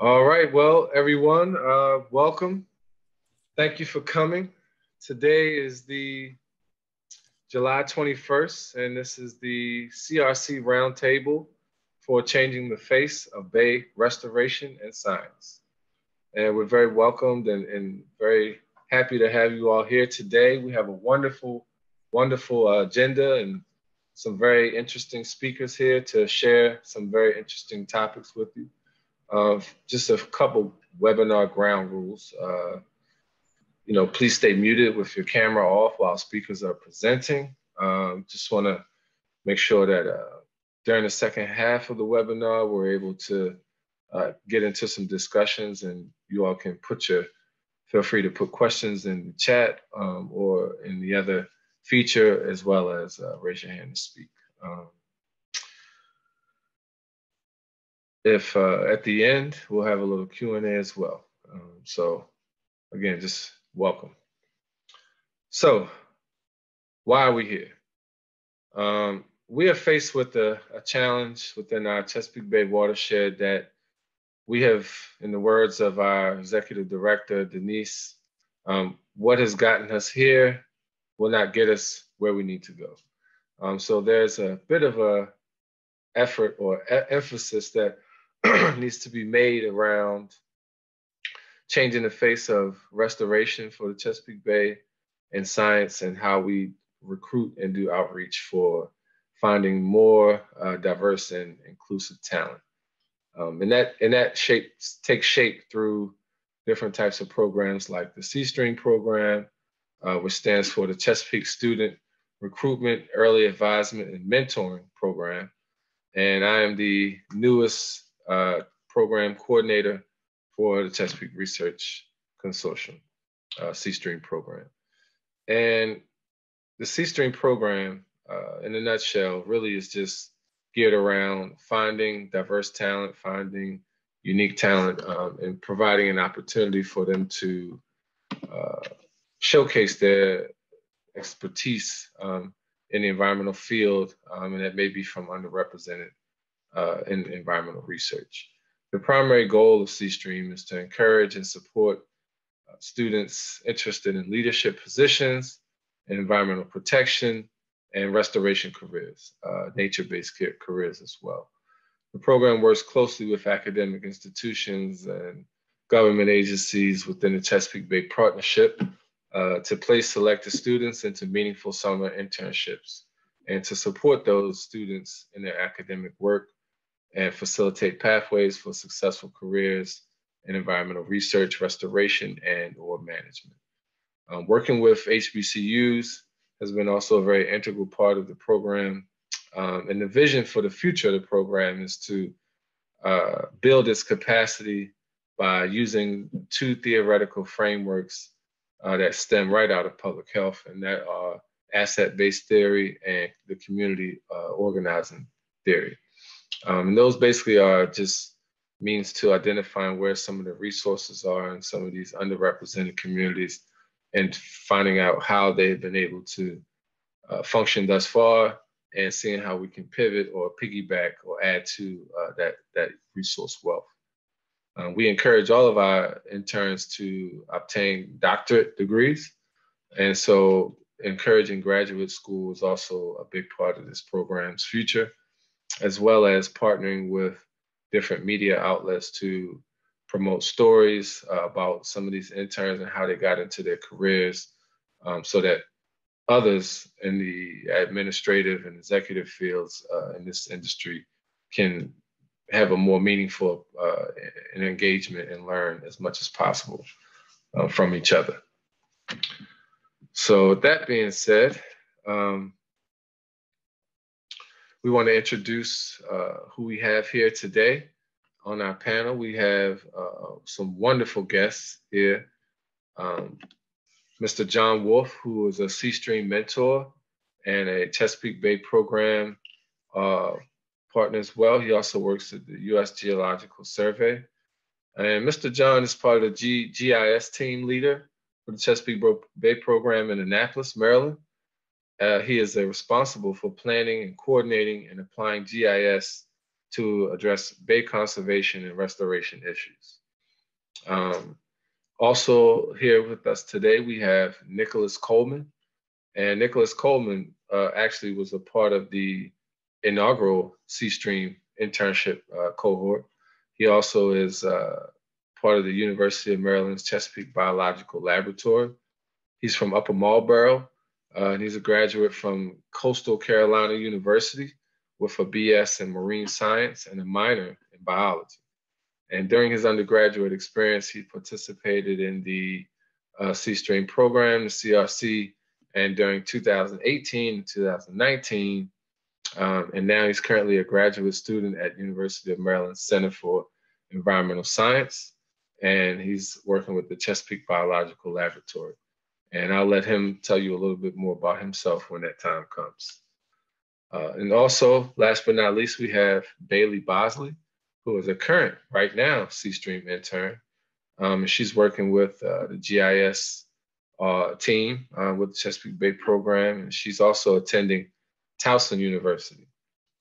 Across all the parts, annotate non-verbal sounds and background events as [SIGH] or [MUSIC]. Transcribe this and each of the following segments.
All right, well, everyone, uh, welcome. Thank you for coming. Today is the July 21st, and this is the CRC Roundtable for Changing the Face of Bay Restoration and Science. And we're very welcomed and, and very happy to have you all here today. We have a wonderful, wonderful uh, agenda and some very interesting speakers here to share some very interesting topics with you. Uh, just a couple webinar ground rules. Uh, you know, please stay muted with your camera off while speakers are presenting. Um, just want to make sure that uh, during the second half of the webinar, we're able to uh, get into some discussions and you all can put your, feel free to put questions in the chat um, or in the other feature as well as uh, raise your hand to speak. Um, if uh, at the end we'll have a little q&a as well. Um, so again just welcome. So why are we here? Um, we are faced with a, a, challenge within our chesapeake bay watershed that we have in the words of our executive director Denice um, what has gotten us here will not get us where we need to go. Um, so there's a bit of a effort or emphasis that [CLEARS THROAT] needs to be made around changing the face of restoration for the Chesapeake Bay and science and how we recruit and do outreach for finding more uh, diverse and inclusive talent. Um, and that and that shape takes shape through different types of programs like the C-Stream program, uh, which stands for the Chesapeake Student Recruitment, Early Advisement, and Mentoring Program. And I am the newest uh, program coordinator for the Chesapeake Research Consortium, uh, C-Stream program. And the C-Stream program, uh, in a nutshell, really is just geared around finding diverse talent, finding unique talent, um, and providing an opportunity for them to uh, showcase their expertise um, in the environmental field, um, and that may be from underrepresented uh, in environmental research. The primary goal of C-Stream is to encourage and support uh, students interested in leadership positions in environmental protection and restoration careers, uh, nature-based careers as well. The program works closely with academic institutions and government agencies within the Chesapeake Bay Partnership uh, to place selected students into meaningful summer internships and to support those students in their academic work and facilitate pathways for successful careers in environmental research, restoration, and or management. Um, working with HBCUs has been also a very integral part of the program. Um, and the vision for the future of the program is to uh, build its capacity by using two theoretical frameworks uh, that stem right out of public health, and that are asset-based theory and the community uh, organizing theory. Um, and those basically are just means to identifying where some of the resources are in some of these underrepresented communities and finding out how they've been able to uh, function thus far and seeing how we can pivot or piggyback or add to uh, that, that resource wealth. Um, we encourage all of our interns to obtain doctorate degrees. And so encouraging graduate school is also a big part of this program's future as well as partnering with different media outlets to promote stories uh, about some of these interns and how they got into their careers um, so that others in the administrative and executive fields uh, in this industry can have a more meaningful uh, engagement and learn as much as possible uh, from each other. So that being said, um, we want to introduce uh, who we have here today on our panel. We have uh, some wonderful guests here. Um, Mr. John Wolf, who is a C-Stream mentor and a Chesapeake Bay program uh, partner as well. He also works at the U.S. Geological Survey. And Mr. John is part of the G GIS team leader for the Chesapeake Bay program in Annapolis, Maryland. Uh, he is responsible for planning and coordinating and applying GIS to address bay conservation and restoration issues. Um, also here with us today, we have Nicholas Coleman. And Nicholas Coleman uh, actually was a part of the inaugural C-Stream internship uh, cohort. He also is uh, part of the University of Maryland's Chesapeake Biological Laboratory. He's from Upper Marlboro, uh, and he's a graduate from Coastal Carolina University with a BS in marine science and a minor in biology. And during his undergraduate experience, he participated in the uh, C-Stream program, the CRC, and during 2018 and 2019, um, and now he's currently a graduate student at University of Maryland Center for Environmental Science, and he's working with the Chesapeake Biological Laboratory. And I'll let him tell you a little bit more about himself when that time comes. Uh, and also, last but not least, we have Bailey Bosley, who is a current, right now, C-Stream intern. Um, and she's working with uh, the GIS uh, team uh, with the Chesapeake Bay program. And she's also attending Towson University.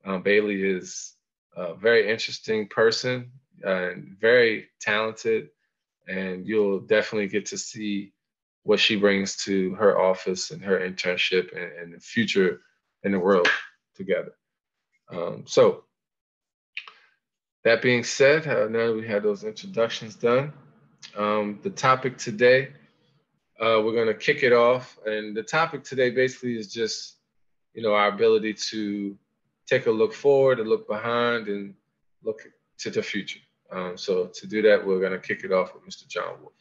Um, Bailey is a very interesting person and very talented. And you'll definitely get to see what she brings to her office and her internship and, and the future in the world together. Um, so that being said, uh, now that we had those introductions done, um, the topic today, uh, we're going to kick it off. And the topic today basically is just, you know, our ability to take a look forward, and look behind, and look to the future. Um, so to do that, we're going to kick it off with Mr. John Wolf.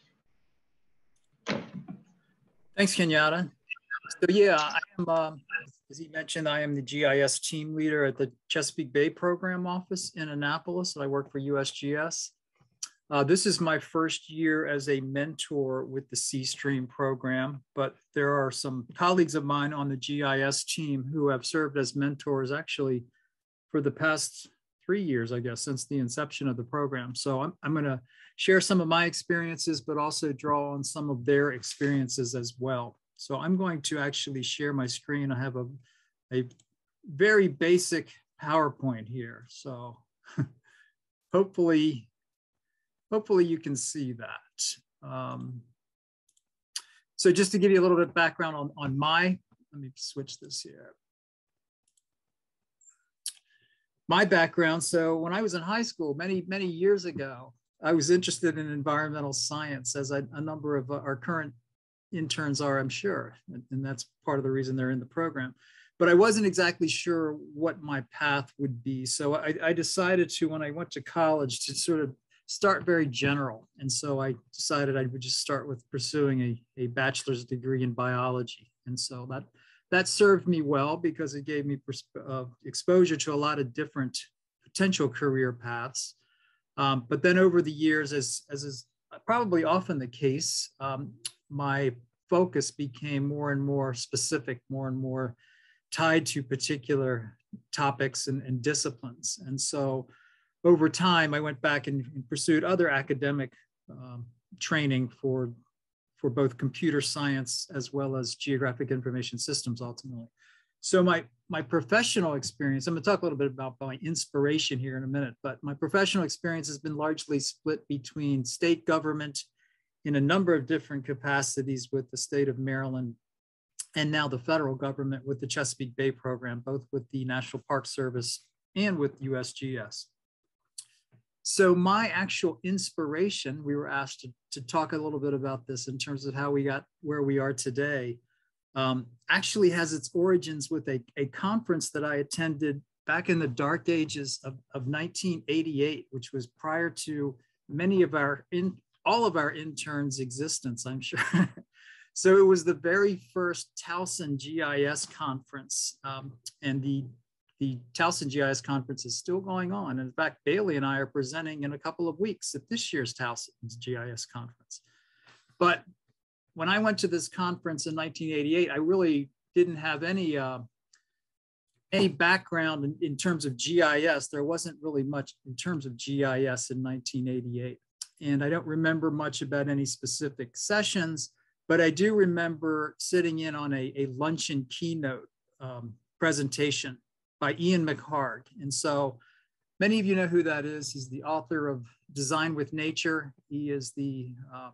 Thanks, Kenyatta. So yeah, I am um, as he mentioned, I am the GIS team leader at the Chesapeake Bay Program Office in Annapolis, and I work for USGS. Uh, this is my first year as a mentor with the C-Stream program, but there are some colleagues of mine on the GIS team who have served as mentors actually for the past three years, I guess, since the inception of the program. So I'm, I'm going to share some of my experiences, but also draw on some of their experiences as well. So I'm going to actually share my screen. I have a, a very basic PowerPoint here. So [LAUGHS] hopefully, hopefully you can see that. Um, so just to give you a little bit of background on, on my, let me switch this here. My background, so when I was in high school many, many years ago, I was interested in environmental science as a, number of our current interns are, I'm sure. And that's part of the reason they're in the program. But I wasn't exactly sure what my path would be. So I, I decided to, when I went to college, to sort of start very general. And so I decided I would just start with pursuing a, a bachelor's degree in biology. And so that that served me well because it gave me uh, exposure to a lot of different potential career paths. Um, but then over the years, as, as is probably often the case, um, my focus became more and more specific, more and more tied to particular topics and, and disciplines. And so over time, I went back and, pursued other academic um, training for, for both computer science as well as geographic information systems ultimately. So my, my professional experience, I'm gonna talk a little bit about my inspiration here in a minute, but my professional experience has been largely split between state government in a number of different capacities with the state of Maryland and now the federal government with the Chesapeake Bay program, both with the National Park Service and with USGS. So my actual inspiration, we were asked to, to talk a little bit about this in terms of how we got where we are today, um, actually has its origins with a, a conference that I attended back in the dark ages of, of 1988, which was prior to many of our in, all of our interns' existence, I'm sure. [LAUGHS] so it was the very first Towson GIS conference, um, and the the Towson GIS conference is still going on. In fact, Bailey and I are presenting in a couple of weeks at this year's Towson's GIS conference. But when I went to this conference in 1988, I really didn't have any uh, any background in, in, terms of GIS. There wasn't really much in terms of GIS in 1988 and I don't remember much about any specific sessions, but I do remember sitting in on a, a luncheon keynote um, presentation by Ian McHarg. And so Many of you know who that is. He's the author of Design with Nature. He is the, uh,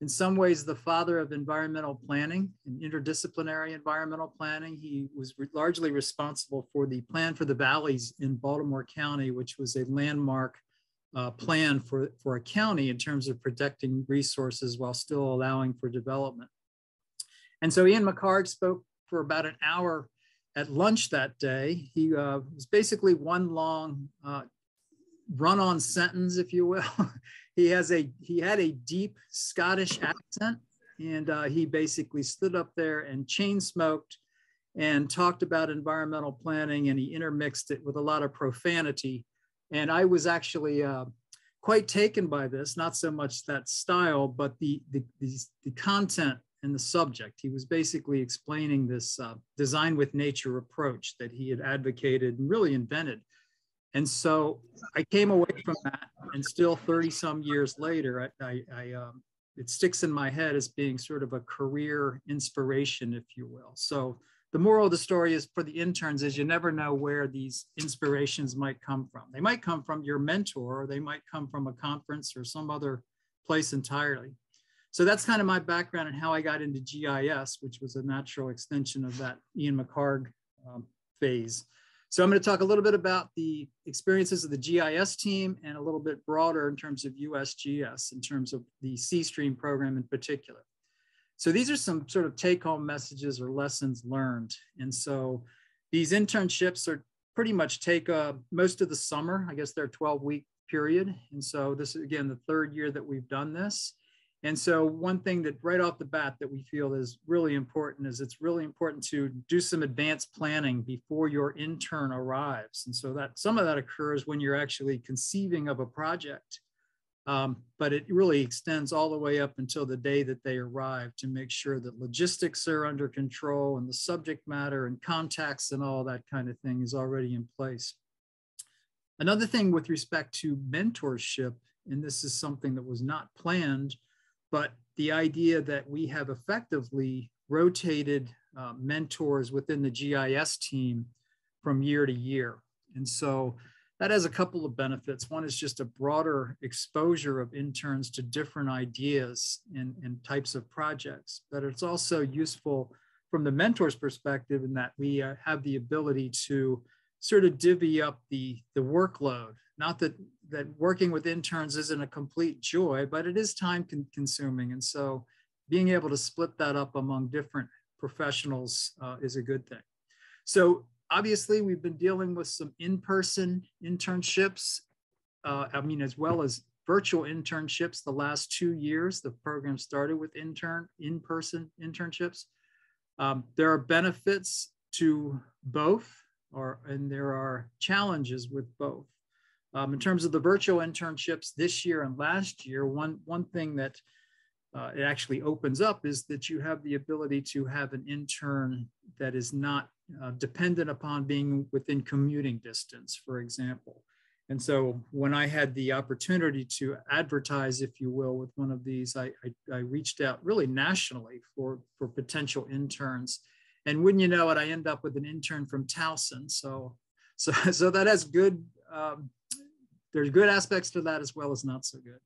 in some ways, the father of environmental planning and interdisciplinary environmental planning. He was re largely responsible for the Plan for the Valleys in Baltimore County, which was a landmark uh, plan for, for a county in terms of protecting resources while still allowing for development. And so Ian McHarg spoke for about an hour at lunch that day. He uh, was basically one long uh, run-on sentence, if you will. [LAUGHS] he has a he had a deep Scottish accent, and uh, he basically stood up there and chain smoked and talked about environmental planning, and he intermixed it with a lot of profanity. And I was actually uh, quite taken by this, not so much that style, but the the, the, the content and the subject. He was basically explaining this uh, design with nature approach that he had advocated and really invented. And so I came away from that, and still 30 some years later, I, I, I um, it sticks in my head as being sort of a career inspiration, if you will. So the moral of the story is for the interns is you never know where these inspirations might come from. They might come from your mentor, or they might come from a conference or some other place entirely. So that's kind of my background and how I got into GIS, which was a natural extension of that Ian McHarg um, phase. So I'm going to talk a little bit about the experiences of the GIS team and a little bit broader in terms of USGS, in terms of the C-Stream program in particular. So these are some sort of take-home messages or lessons learned. And so these internships are pretty much take uh, most of the summer. I guess they're 12-week period. And so this is, again, the third year that we've done this. And so one thing that right off the bat that we feel is really important is it's really important to do some advanced planning before your intern arrives. And so that some of that occurs when you're actually conceiving of a project. Um, but it really extends all the way up until the day that they arrive to make sure that logistics are under control and the subject matter and contacts and all that kind of thing is already in place. Another thing with respect to mentorship, and this is something that was not planned, but the idea that we have effectively rotated uh, mentors within the GIS team from year to year. And so that has a couple of benefits. One is just a broader exposure of interns to different ideas and, and types of projects, but it's also useful from the mentor's perspective in that we uh, have the ability to sort of divvy up the, the workload not that that working with interns isn't a complete joy, but it is time con consuming. And so being able to split that up among different professionals uh, is a good thing. So obviously we've been dealing with some in-person internships, uh, I mean, as well as virtual internships the last two years. The program started with intern in-person internships. Um, there are benefits to both, or and there are challenges with both. Um, in terms of the virtual internships this year and last year, one, one thing that uh, it actually opens up is that you have the ability to have an intern that is not uh, dependent upon being within commuting distance, for example. And so when I had the opportunity to advertise, if you will, with one of these, I, I, I reached out really nationally for, for potential interns. And wouldn't you know it, I end up with an intern from Towson. So, so, [LAUGHS] so that has good um, there's good aspects to that as well as not so good.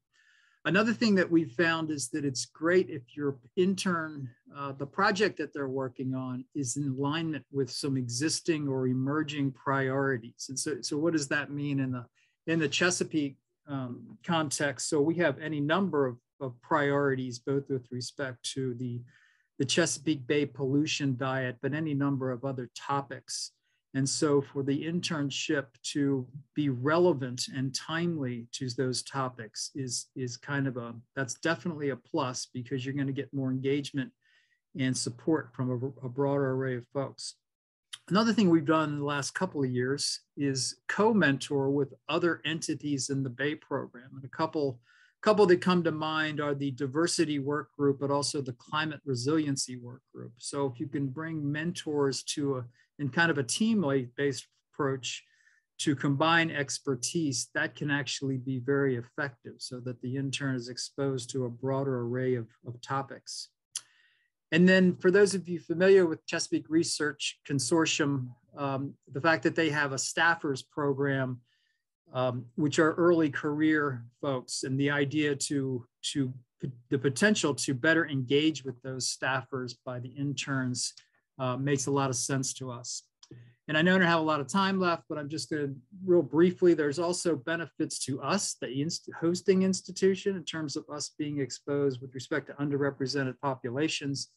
Another thing that we've found is that it's great if your intern, uh, the project that they're working on is in alignment with some existing or emerging priorities. And so, so what does that mean in the, in the Chesapeake um, context? So we have any number of, of priorities, both with respect to the, the Chesapeake Bay pollution diet, but any number of other topics. And so for the internship to be relevant and timely to those topics is, is kind of a, that's definitely a plus because you're going to get more engagement and support from a, a broader array of folks. Another thing we've done in the last couple of years is co-mentor with other entities in the Bay program. And a couple, couple that come to mind are the diversity work group, but also the climate resiliency work group. So if you can bring mentors to a in kind of a team-based approach to combine expertise, that can actually be very effective so that the intern is exposed to a broader array of, of topics. And then for those of you familiar with Chesapeake Research Consortium, um, the fact that they have a staffers program um, which are early career folks, and the idea to to the potential to better engage with those staffers by the interns uh, makes a lot of sense to us. And I know I don't have a lot of time left, but I'm just going to real briefly. There's also benefits to us, the inst hosting institution, in terms of us being exposed with respect to underrepresented populations,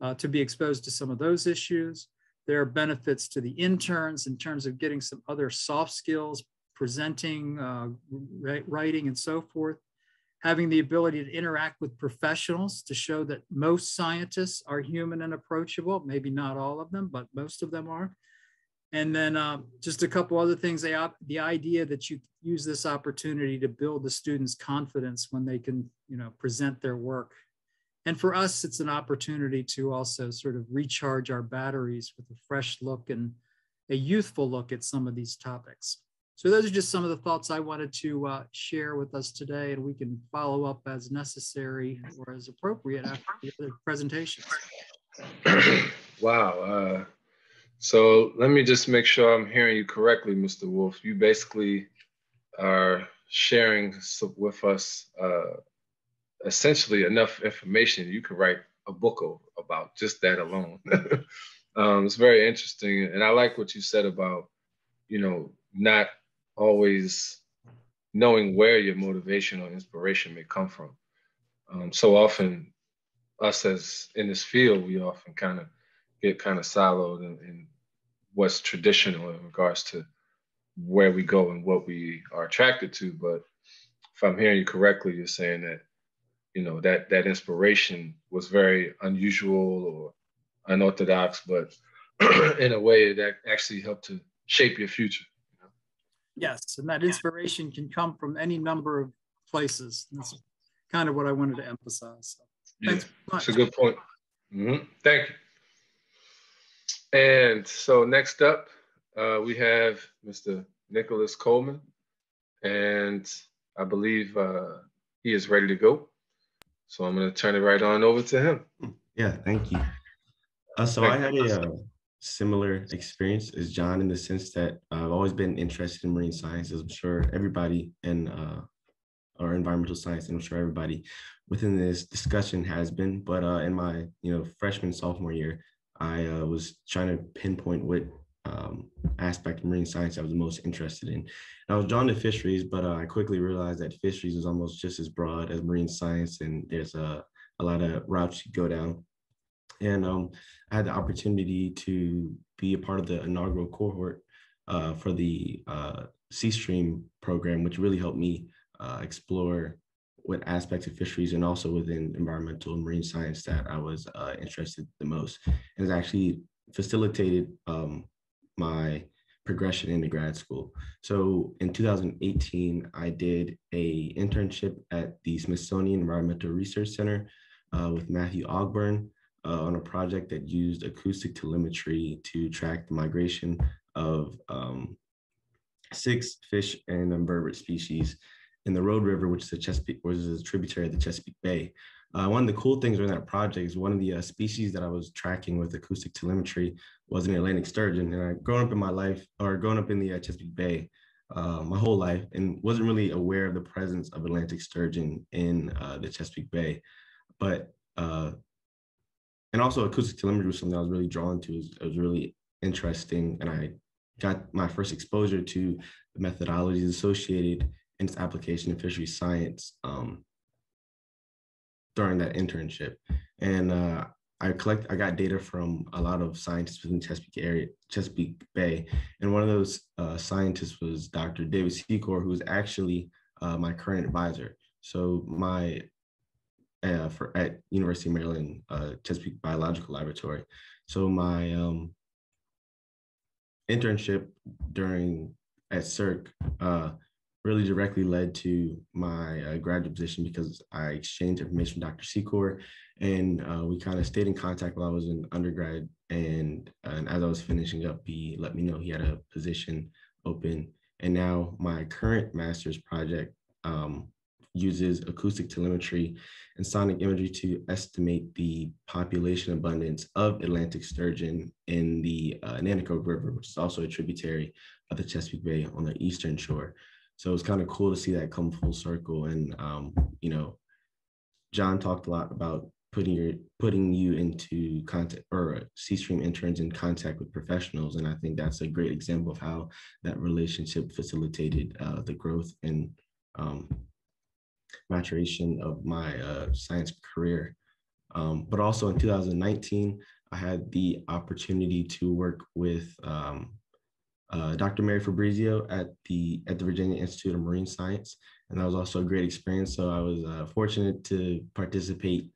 uh, to be exposed to some of those issues. There are benefits to the interns in terms of getting some other soft skills, presenting, uh, writing, and so forth. Having the ability to interact with professionals to show that most scientists are human and approachable. Maybe not all of them, but most of them are and then um, just a couple other things. They, the idea that you use this opportunity to build the students' confidence when they can, you know, present their work. And for us, it's an opportunity to also sort of recharge our batteries with a fresh look and a youthful look at some of these topics. So those are just some of the thoughts I wanted to uh, share with us today, and we can follow up as necessary or as appropriate after the other presentations. [CLEARS THROAT] wow. Uh so let me just make sure I'm hearing you correctly, Mr. Wolf. You basically are sharing with us uh, essentially enough information you could write a book about just that alone. [LAUGHS] um, it's very interesting, and I like what you said about you know not always knowing where your motivation or inspiration may come from. Um, so often, us as in this field, we often kind of get kind of siloed in, in what's traditional in regards to where we go and what we are attracted to. But if I'm hearing you correctly, you're saying that you know that that inspiration was very unusual or unorthodox, but [CLEARS THROAT] in a way that actually helped to shape your future. You know? Yes, and that inspiration can come from any number of places. That's kind of what I wanted to emphasize. So, yeah, that's a good point. Mm-hmm. Thank you. And so next up, uh, we have Mr. Nicholas Coleman, and I believe uh, he is ready to go. So I'm going to turn it right on over to him. Yeah, thank you. Uh, so thank I had a uh, similar experience as John in the sense that I've always been interested in marine science, as I'm sure everybody in uh, environmental science, and I'm sure everybody within this discussion has been. But uh, in my you know freshman sophomore year, I uh, was trying to pinpoint what um, aspect of marine science I was most interested in. And I was drawn to fisheries, but uh, I quickly realized that fisheries is almost just as broad as marine science, and there's a, a lot of routes you go down. And um, I had the opportunity to be a part of the inaugural cohort uh, for the uh, C-Stream program, which really helped me uh, explore what aspects of fisheries and also within environmental and marine science that I was uh, interested the most. And it's actually facilitated um, my progression into grad school. So in 2018, I did a internship at the Smithsonian Environmental Research Center uh, with Matthew Ogburn uh, on a project that used acoustic telemetry to track the migration of um, six fish and invertebrate species in the Rhode River, which is a Chesapeake, which is a tributary of the Chesapeake Bay. Uh, one of the cool things during that project is one of the uh, species that I was tracking with acoustic telemetry was an Atlantic sturgeon. And I grown up in my life, or grown up in the uh, Chesapeake Bay uh, my whole life, and wasn't really aware of the presence of Atlantic sturgeon in uh, the Chesapeake Bay. But uh, and also acoustic telemetry was something I was really drawn to. It was, it was really interesting, and I got my first exposure to the methodologies associated in its application in fisheries science um, during that internship. And uh, I collect, I got data from a lot of scientists within Chesapeake area, Chesapeake Bay, and one of those uh, scientists was Dr. David Secor, who's actually uh, my current advisor. So my uh, for at University of Maryland uh, Chesapeake Biological Laboratory. So my um, internship during at SERC uh, really directly led to my uh, graduate position because I exchanged information with Dr. Secor, and uh, we kind of stayed in contact while I was in undergrad. And, and as I was finishing up, he let me know he had a position open. And now my current master's project um, uses acoustic telemetry and sonic imagery to estimate the population abundance of Atlantic sturgeon in the uh, Nanticoke River, which is also a tributary of the Chesapeake Bay on the eastern shore. So it's kind of cool to see that come full circle. And um, you know, John talked a lot about putting your putting you into contact or C-stream interns in contact with professionals, and I think that's a great example of how that relationship facilitated uh, the growth and um, maturation of my uh, science career. Um, but also in 2019, I had the opportunity to work with um, uh, Dr. Mary Fabrizio at the at the Virginia Institute of Marine Science, and that was also a great experience. So I was uh, fortunate to participate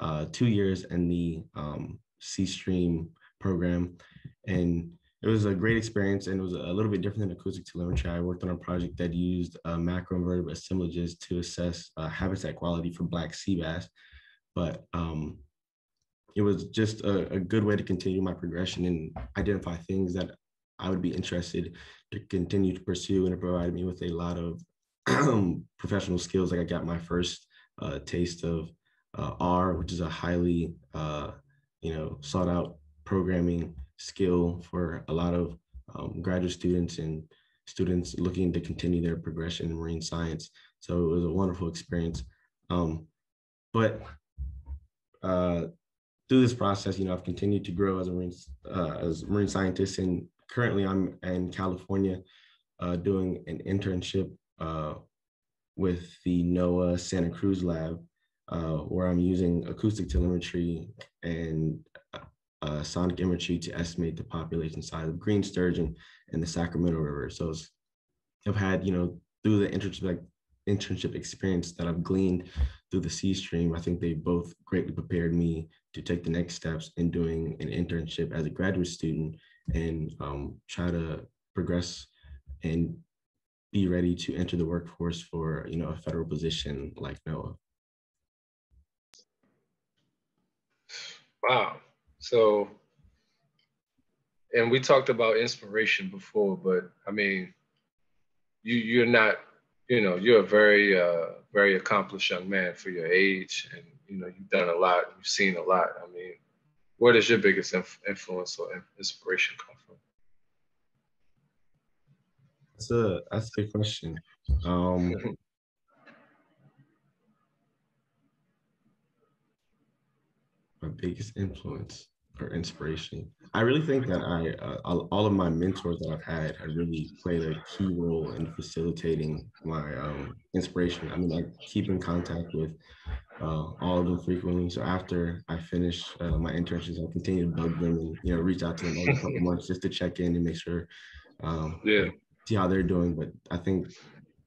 uh, two years in the um, C-Stream program, and it was a great experience. And it was a little bit different than acoustic telemetry. I worked on a project that used uh, macroinvertebrate assemblages to assess uh, habitat quality for black sea bass, but um, it was just a, a, good way to continue my progression and identify things that I would be interested to continue to pursue, and it provided me with a lot of professional skills. Like I got my first uh, taste of uh, R, which is a highly uh, you know sought out programming skill for a lot of um, graduate students and students looking to continue their progression in marine science. So it was a wonderful experience. Um, but uh, through this process, you know, I've continued to grow as a marine uh, as a marine scientist, and currently I'm in California uh, doing an internship uh, with the NOAA Santa Cruz lab, uh, where I'm using acoustic telemetry and uh, sonic imagery to estimate the population size of green sturgeon in the Sacramento River. So I've had, you know, through the internship internship experience that I've gleaned through the C-Stream, I think they both greatly prepared me to take the next steps in doing an internship as a graduate student and um, try to progress and be ready to enter the workforce for you know a federal position like NOAA. Wow. So, and we talked about inspiration before, but I mean, you you're not, you know, you're a very uh, very accomplished young man for your age, and you know you've done a lot, you've seen a lot. I mean, where does your biggest inf- influence or inspiration come from? That's a that's a good question. Um, [LAUGHS] my biggest influence or inspiration. I really think that I uh, all of my mentors that I've had have really played a key role in facilitating my um, inspiration. I mean, I keep in contact with uh, all of them frequently. So after I finish uh, my internships, I'll continue to bug them and you know reach out to them every couple [LAUGHS] months just to check in and make sure, um, yeah, see how they're doing. But I think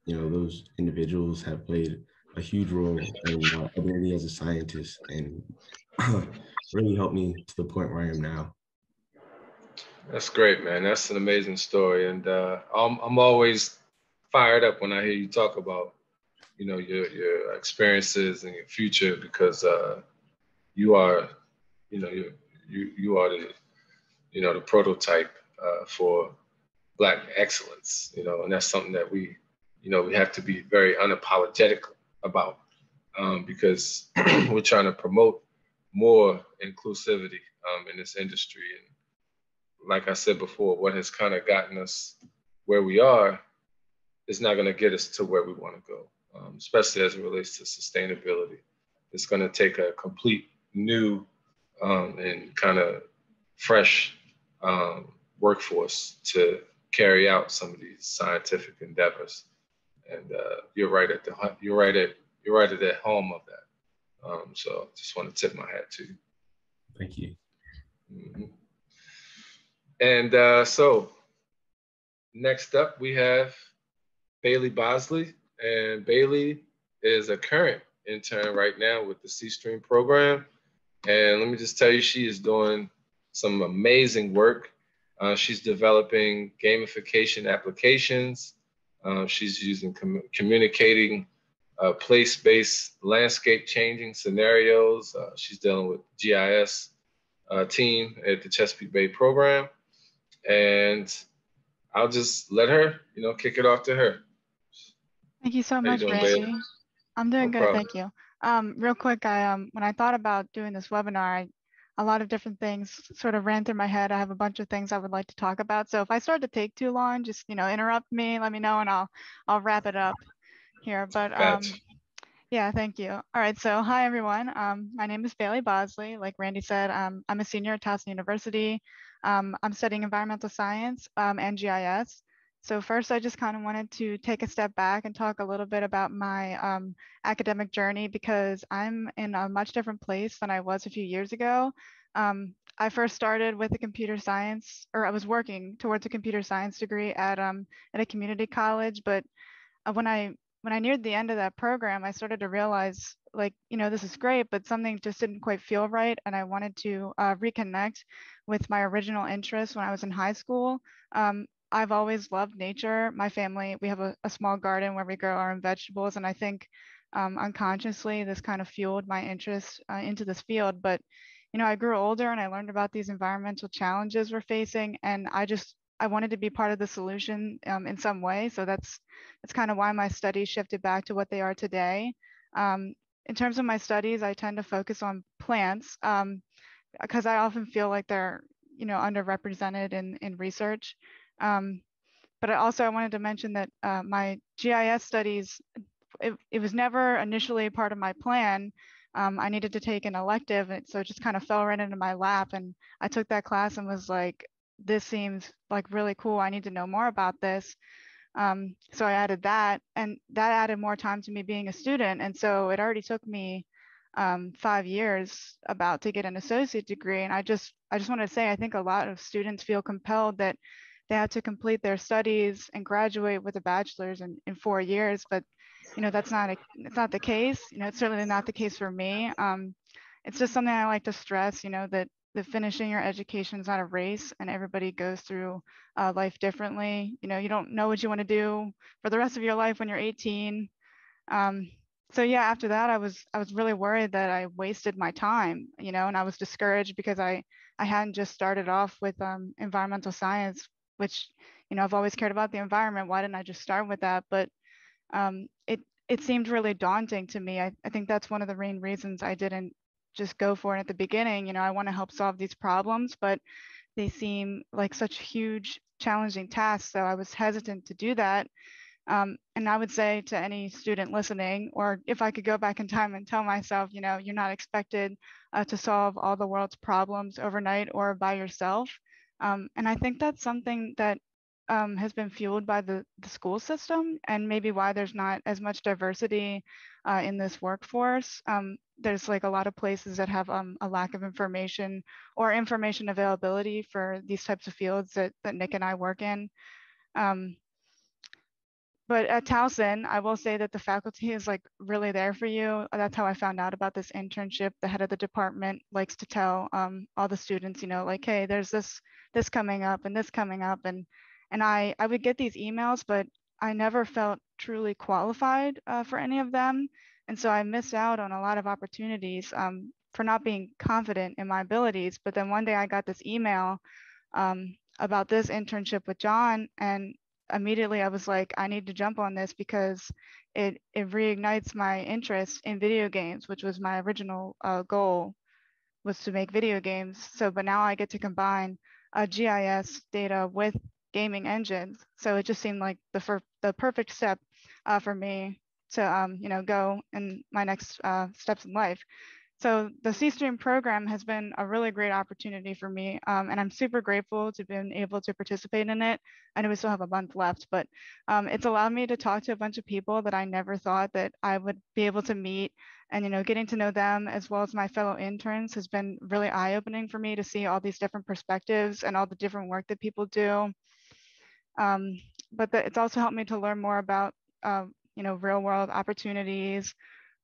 you know those individuals have played a huge role in my ability as a scientist and [COUGHS] really helped me to the point where I am now. That's great, man. That's an amazing story, and uh, I'm I'm always fired up when I hear you talk about you know your your experiences and your future because uh, you are you know you you you are the you know the prototype uh, for black excellence you know and that's something that we you know we have to be very unapologetic about um, because [CLEARS THROAT] we're trying to promote more inclusivity um, in this industry and like i said before what has kind of gotten us where we are is not going to get us to where we want to go um, especially as it relates to sustainability. It's going to take a complete new um, and kind of fresh um, workforce to carry out some of these scientific endeavors. And uh, you're right at the you're right at you're right at the home of that. Um, so just want to tip my hat to you. Thank you. Mm-hmm. And uh, so next up we have Bailey Bosley and Bailey is a current intern right now with the C-Stream program. And let me just tell you, she is doing some amazing work. Uh, she's developing gamification applications. Uh, she's using com- communicating uh, place-based landscape changing scenarios. Uh, she's dealing with GIS uh, team at the Chesapeake Bay program. And I'll just let her, you know, kick it off to her. Thank you so much, Randy. I'm doing no good, problem. thank you. Um, real quick, I um, when I thought about doing this webinar, I, a lot of different things sort of ran through my head. I have a bunch of things I would like to talk about. So if I start to take too long, just you know, interrupt me, let me know, and I'll I'll wrap it up here. But um, yeah, thank you. All right, so hi everyone. Um, my name is Bailey Bosley. Like Randy said, um, I'm a senior at Towson University. Um, I'm studying environmental science um, and GIS. So first, I just kind of wanted to take a step back and talk a little bit about my um, academic journey because I'm in a much different place than I was a few years ago. Um, I first started with a computer science, or I was working towards a computer science degree at um, at a community college. But uh, when I when I neared the end of that program, I started to realize, like, you know, this is great, but something just didn't quite feel right, and I wanted to uh, reconnect with my original interest when I was in high school. Um, I've always loved nature. My family, we have a, a, small garden where we grow our own vegetables. And I think um, unconsciously, this kind of fueled my interest uh, into this field. But, you know, I grew older and I learned about these environmental challenges we're facing. And I just, I wanted to be part of the solution um, in some way. So that's, that's kind of why my studies shifted back to what they are today. Um, in terms of my studies, I tend to focus on plants because um, I often feel like they're, you know, underrepresented in, in research. Um, but I also I wanted to mention that uh, my GIS studies, it, it, was never initially part of my plan. Um, I needed to take an elective, and so it just kind of fell right into my lap. And I took that class and was like, this seems like really cool. I need to know more about this. Um, so I added that, and that added more time to me being a student. And so it already took me um, five years about to get an associate degree. And I just I just want to say I think a lot of students feel compelled that they have to complete their studies and graduate with a bachelor's in, in four years but you know that's not a, it's not the case you know it's certainly not the case for me um, it's just something i like to stress you know that the finishing your education is not a race and everybody goes through uh, life differently you know you don't know what you want to do for the rest of your life when you're 18 um, so yeah after that i was i was really worried that i wasted my time you know and i was discouraged because i i hadn't just started off with um, environmental science which you know I've always cared about the environment. Why didn't I just start with that? But um, it it seemed really daunting to me. I, I think that's one of the main reasons I didn't just go for it at the beginning. You know, I want to help solve these problems, but they seem like such huge, challenging tasks. So I was hesitant to do that. Um, and I would say to any student listening, or if I could go back in time and tell myself, you know, you're not expected uh, to solve all the world's problems overnight or by yourself. Um, and I think that's something that um, has been fueled by the, the school system and maybe why there's not as much diversity uh, in this workforce. Um, there's like a lot of places that have um, a lack of information or information availability for these types of fields that, that Nick and I work in. Um, but at Towson, I will say that the faculty is like really there for you. That's how I found out about this internship. The head of the department likes to tell um, all the students, you know, like, hey, there's this this coming up and this coming up, and and I I would get these emails, but I never felt truly qualified uh, for any of them, and so I missed out on a lot of opportunities um, for not being confident in my abilities. But then one day I got this email um, about this internship with John, and immediately I was like, I need to jump on this because it it reignites my interest in video games, which was my original uh, goal was to make video games. So, but now I get to combine uh, GIS data with gaming engines. So it just seemed like the for, the perfect step uh, for me to um, you know go in my next uh, steps in life. So the C-STREAM program has been a really great opportunity for me, um, and I'm super grateful to been able to participate in it. I know we still have a month left, but um, it's allowed me to talk to a bunch of people that I never thought that I would be able to meet. And you know, getting to know them as well as my fellow interns has been really eye-opening for me to see all these different perspectives and all the different work that people do. Um, but the, it's also helped me to learn more about uh, you know real-world opportunities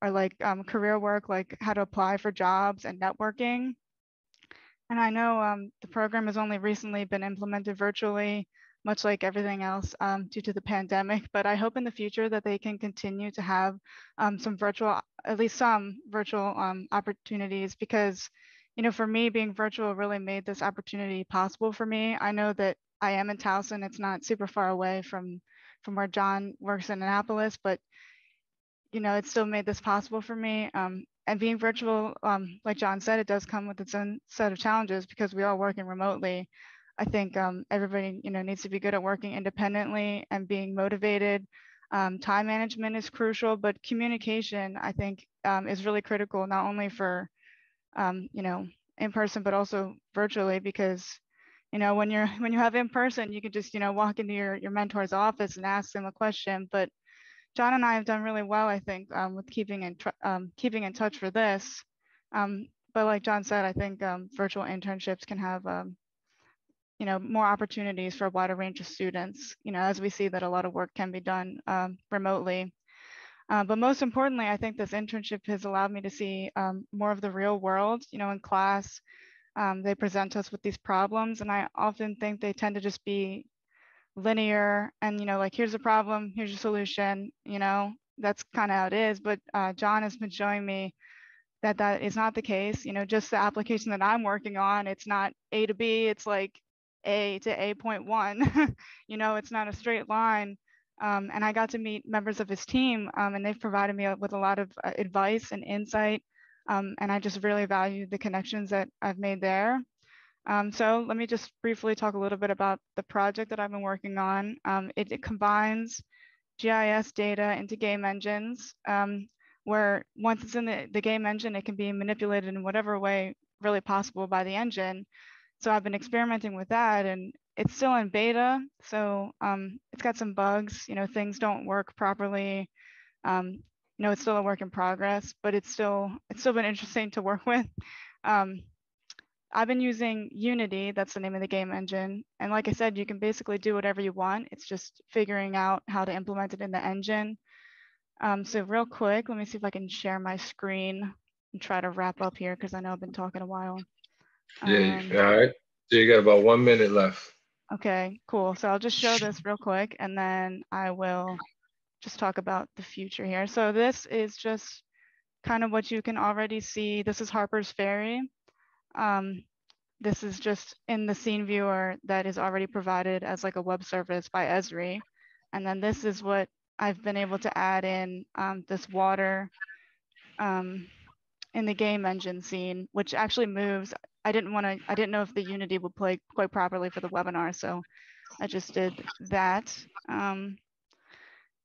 or like um, career work, like how to apply for jobs and networking. And I know um, the program has only recently been implemented virtually, much like everything else um, due to the pandemic. But I hope in the future that they can continue to have um, some virtual, at least some virtual um, opportunities, because you know, for me, being virtual really made this opportunity possible for me. I know that I am in Towson; it's not super far away from from where John works in Annapolis, but you know, it still made this possible for me. Um, and being virtual, um, like John said, it does come with its own set of challenges because we are working remotely. I think um, everybody, you know, needs to be good at working independently and being motivated. Um, time management is crucial, but communication, I think, um, is really critical, not only for, um, you know, in person, but also virtually, because, you know, when you're when you have in person, you can just, you know, walk into your your mentor's office and ask them a question. But John and I have done really well, I think, um, with keeping in keeping in touch for this. but like John said, I think virtual internships can have you know, more opportunities for a wider range of students, you know, as we see that a lot of work can be done um, remotely. Uh, but most importantly, I think this internship has allowed me to see um, more of the real world, you know, in class. Um, they present us with these problems and I often think they tend to just be linear and, you know, like here's a problem, here's your solution, you know, that's kind of how it is. But uh, John has been showing me that that is not the case. You know, just the application that I'm working on, it's not A to B, it's like a to A.1. [LAUGHS] you know, it's not a straight line. Um, and I got to meet members of his team um, and they've provided me with a lot of uh, advice and insight. Um, and I just really value the connections that I've made there. Um, so let me just briefly talk a little bit about the project that I've been working on. Um, it, it, combines GIS data into game engines um, where once it's in the, the game engine, it can be manipulated in whatever way really possible by the engine so I've been experimenting with that and it's still in beta. So um, it's got some bugs, you know, things don't work properly. Um, you know, it's still a work in progress, but it's still, it's still been interesting to work [LAUGHS] with. Um, I've been using Unity, that's the name of the game engine. And like I said, you can basically do whatever you want. It's just figuring out how to implement it in the engine. Um, so real quick, let me see if I can share my screen and try to wrap up here because I know I've been talking a while. Yeah, um, all right. So you got about one minute left. Okay, cool. So I'll just show this real quick and then I will just talk about the future here. So this is just kind of what you can already see. This is Harper's Ferry. Um, this is just in the scene viewer that is already provided as like a web service by Esri. And then this is what I've been able to add in um, this water um, in the game engine scene, which actually moves. I didn't want to, I didn't know if the Unity would play quite properly for the webinar. So I just did that. Um,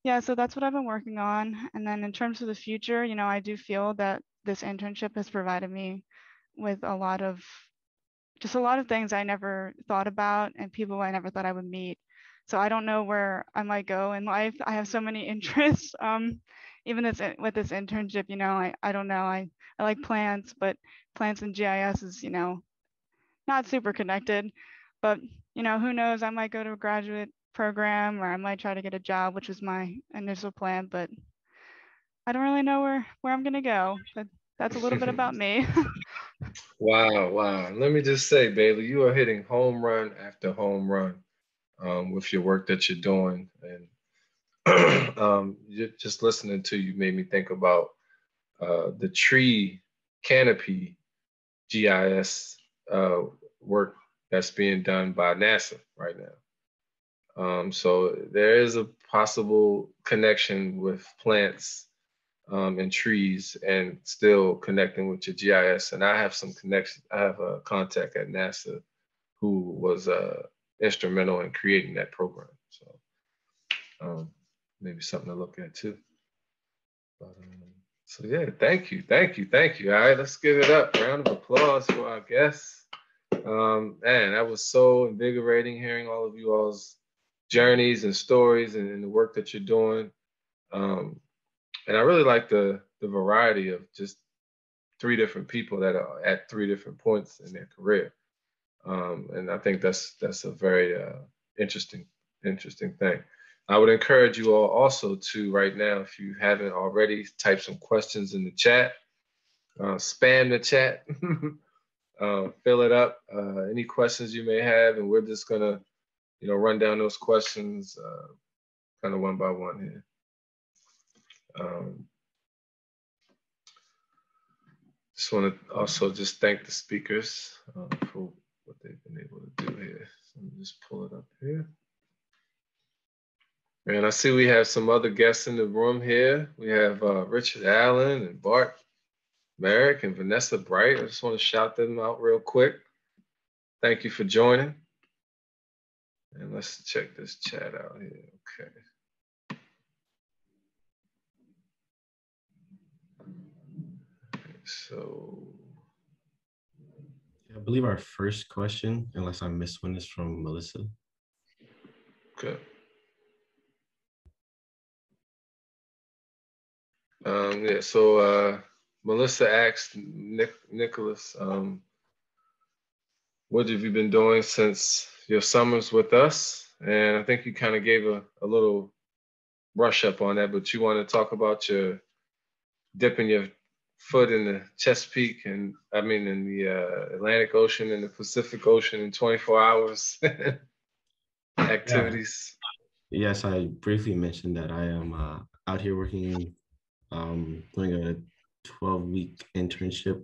yeah, so that's what I've been working on. And then in terms of the future, you know, I do feel that this internship has provided me with a lot of, just a lot of things I never thought about and people I never thought I would meet. So I don't know where I might go in life. I have so many [LAUGHS] interests. Um, even this with this internship, you know, I, I don't know. I, I like plants, but plants and GIS is, you know, not super connected. But, you know, who knows? I might go to a graduate program or I might try to get a job, which was my initial plan, but I don't really know where, where I'm gonna go. But that's a little bit about me. [LAUGHS] wow, wow. Let me just say, Bailey, you are hitting home run after home run um, with your work that you're doing. And [CLEARS THROAT] um, just listening to you made me think about uh, the tree canopy GIS uh, work that's being done by NASA right now. Um, so there is a possible connection with plants um, and trees and still connecting with your GIS. And I have some connection. I have a contact at NASA who was uh, instrumental in creating that program. So um, maybe something to look at too. But, um, so yeah, thank you, thank you, thank you. All right, let's give it up. Round of applause for our guests. Um, man, that was so invigorating hearing all of you all's journeys and stories and, and the work that you're doing. Um, and I really like the the variety of just three different people that are at three different points in their career. Um, and I think that's that's a very uh, interesting interesting thing. I would encourage you all also to right now, if you haven't already, type some questions in the chat, uh, spam the chat, [LAUGHS] uh, fill it up. Uh, any questions you may have, and we're just gonna, you know, run down those questions uh, kind of one by one here. Um, just want to also just thank the speakers uh, for what they've been able to do here. So let me just pull it up here. And I see we have some other guests in the room here. We have uh, Richard Allen and Bart Merrick and Vanessa Bright. I just want to shout them out real quick. Thank you for joining. And let's check this chat out here. Okay. So I believe our first question, unless I missed one, is from Melissa. Okay. Um, yeah, so uh, Melissa asked Nick, Nicholas, um, what have you been doing since your summers with us? And I think you kind of gave a, a little brush up on that, but you want to talk about your dipping your foot in the Chesapeake and I mean in the uh, Atlantic Ocean and the Pacific Ocean in 24 hours [LAUGHS] activities. Yeah. Yes, I briefly mentioned that I am uh, out here working, um, doing a 12 week internship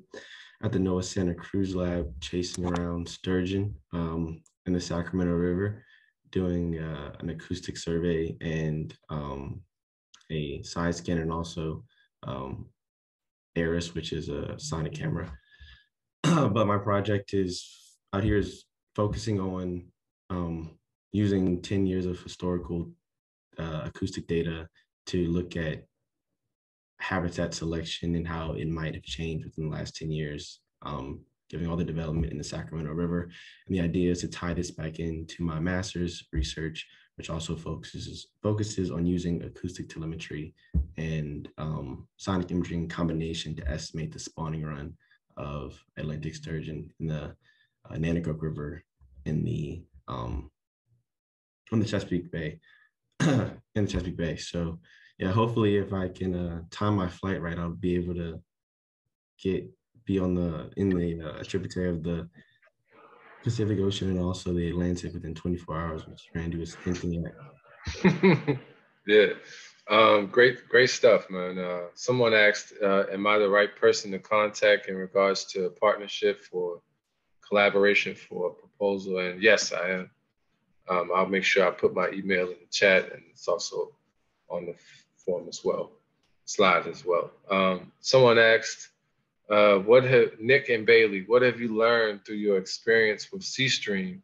at the NOAA Santa Cruz lab, chasing around sturgeon um, in the Sacramento River, doing uh, an acoustic survey and um, a side scan and also um, ARIS, which is a sonic camera. [CLEARS THROAT] but my project is out here is focusing on um, using 10 years of historical uh, acoustic data to look at habitat selection and how it might have changed within the last 10 years, um, given all the development in the Sacramento River. And the idea is to tie this back into my master's research, which also focuses focuses on using acoustic telemetry and um, sonic imaging combination to estimate the spawning run of Atlantic sturgeon in the uh, Nanticoke River in the um, on the Chesapeake Bay [CLEARS THROAT] in the Chesapeake Bay. So yeah, hopefully if I can uh, time my flight right, I'll be able to get be on the in the uh, tributary of the Pacific Ocean and also the Atlantic within 24 hours, which Randy was hinting at. [LAUGHS] yeah. Um, great, great stuff, man. Uh, someone asked, uh, am I the right person to contact in regards to a partnership for collaboration for a proposal? And yes, I am. Um, I'll make sure I put my email in the chat and it's also on the form as well, slide as well. Um, someone asked, uh, what have Nick and Bailey, what have you learned through your experience with C-Stream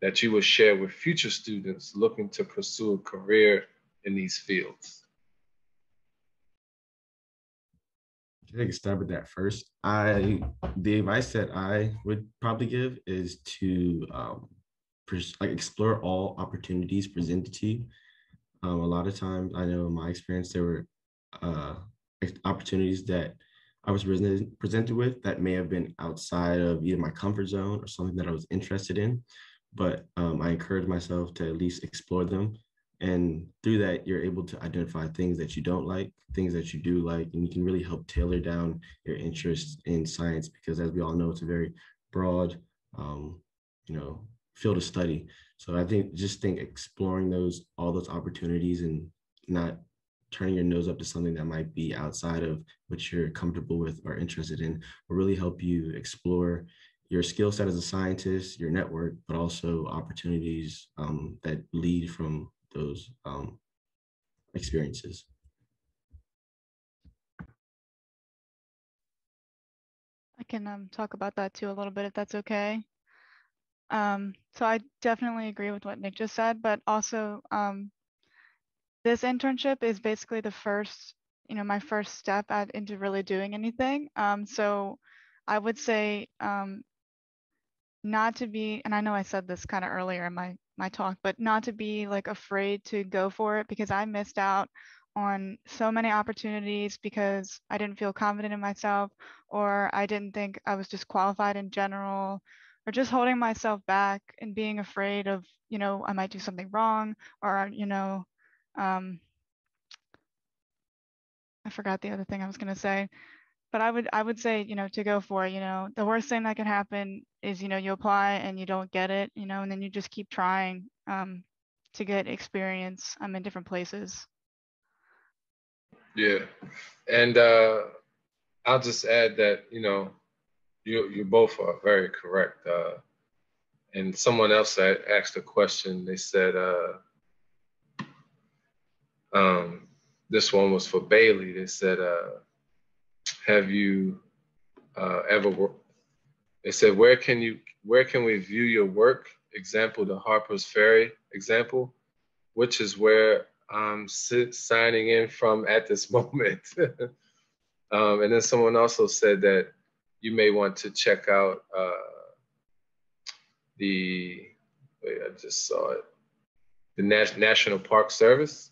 that you would share with future students looking to pursue a career in these fields? I think start with that first. I the advice that I would probably give is to um, like explore all opportunities presented to you. Um, a lot of times, I know in my experience, there were uh, opportunities that I was presented, with that may have been outside of either my comfort zone or something that I was interested in. But um, I encouraged myself to at least explore them. And through that, you're able to identify things that you don't like, things that you do like, and you can really help tailor down your interest in science because, as we all know, it's a very broad, um, you know, field of study. So I think just think exploring those all those opportunities and not turning your nose up to something that might be outside of what you're comfortable with or interested in will really help you explore your skill set as a scientist, your network, but also opportunities um, that lead from those um, experiences. I can um, talk about that too a little bit if that's okay. Um, so I definitely agree with what Nick just said, but also um, this internship is basically the first, you know, my first step at into really doing anything. Um, so I would say um, not to be, and I know I said this kind of earlier in my my talk, but not to be like afraid to go for it because I missed out on so many opportunities because I didn't feel confident in myself or I didn't think I was just qualified in general or just holding myself back and being afraid of, you know, I might do something wrong or, you know, um, I forgot the other thing I was going to say, but I would I would say you know to go for it. You know, the worst thing that can happen is you know you apply and you don't get it. You know, and then you just keep trying um, to get experience um, in different places. Yeah, and uh, I'll just add that you know you you both are very correct. Uh, and someone else that asked a question. They said. Uh, um, this one was for Bailey. They said, uh, "Have you uh, ever work. They said, where can you, where can we view your work? Example, the Harper's Ferry example, which is where I'm sit, signing in from at this [LAUGHS] moment. um, and then someone also said that you may want to check out uh, the, wait, I just saw it, the National Park Service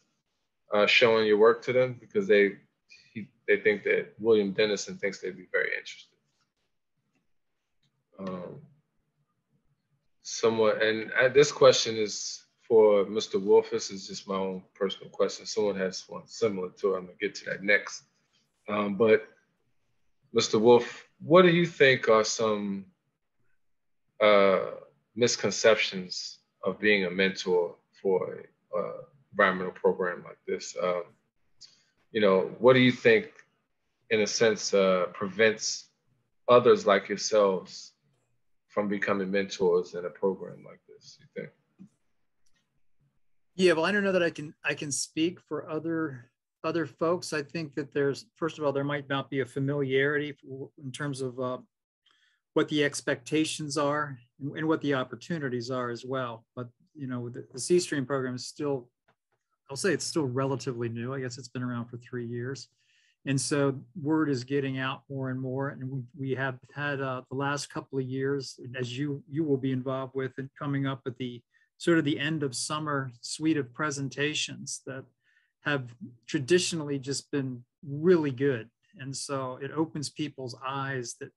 uh, showing your work to them because they he, they think that William Dennison thinks they'd be very interested. Um, someone, and I, this question is for Mr. Wolf. This is just my own personal question. Someone has one similar to it. I'm gonna get to that next. Um, but Mr. Wolf, what do you think are some uh, misconceptions of being a mentor for a environmental program like this? Um, you know, what do you think, in a sense, uh, prevents others like yourselves from becoming mentors in a program like this? You think? Yeah, well, I don't know that I can I can speak for other other folks. I think that there's first of all there might not be a familiarity in terms of uh, what the expectations are and, and, what the opportunities are as well. But you know, the, the C Stream program is still, I'll say it's still relatively new. I guess it's been around for three years. And so word is getting out more and more. And we, we have had uh, the last couple of years, as you you will be involved with, and coming up at the sort of the end of summer suite of presentations that have traditionally just been really good. And so it opens people's eyes that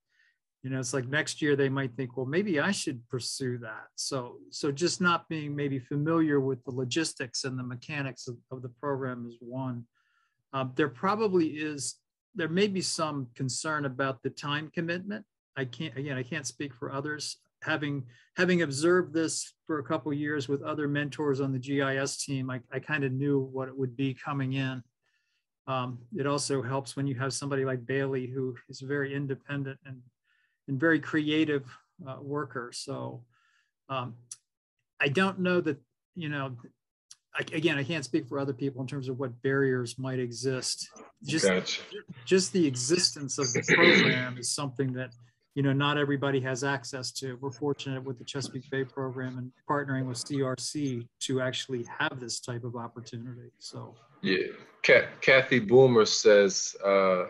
you know it's like next year they might think well maybe i should pursue that. So so just not being maybe familiar with the logistics and the mechanics of, of the program is one. Um, there probably is there may be some concern about the time commitment. I can't again i can't speak for others. Having having observed this for a couple years with other mentors on the gis team i, I kind of knew what it would be coming in. Um, it also helps when you have somebody like bailey who is very independent and and very creative uh, worker. So um, I don't know that, you know, I, again, I can't speak for other people in terms of what barriers might exist. Just, gotcha. just the existence of the program is something that, you know, not everybody has access to. We're fortunate with the Chesapeake Bay program and partnering with CRC to actually have this type of opportunity. So, yeah, Kathy Boomer says, uh,